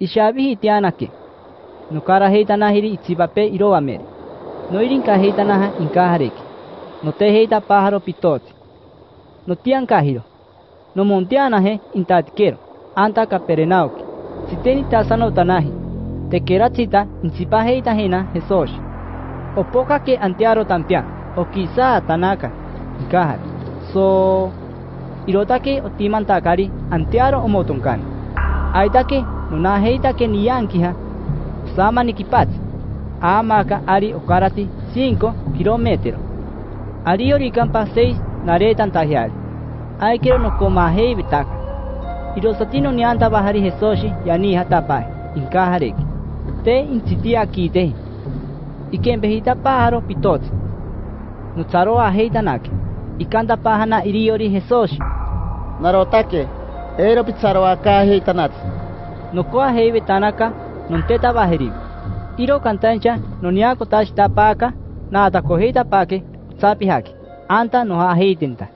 Ishabi hitianake. No cara heita nahiri itzipape iroamere. No irin heita naha inkahareke. No te heita pájaro pitoti. No tian kahiro. No montianahe intatquero. Anta caperenauke. Siteni tasano tanahi. Te queratzita inzipa heita hena Jesús. O poca que antearo tampian. O quizá tanaka. Inkahari. So irotake otimantakari antearo omotonkani. Aitake nuna heitake niyankiha usama nikipatsi. Amaka ari okarati 5 kilómetros. Ari orikampa 6 naretan tahiari. Aikero no koma hei bitaka. Irosatino nianta bahari Jesoshi yani hatapai. Inkahareki. Te inchitia kite. Ikembehita pájaro pitotsi. Nutsaroa heitanake. Ikanta pahana iriori Jesoshi. Narotake, ero pizarro acá heitanatsi. no Nokoa tanaka, nonteta baheri. Tiro cantancha, noniako tash tapaka, nata cogida paque, zapihaki. Anta no heitenta.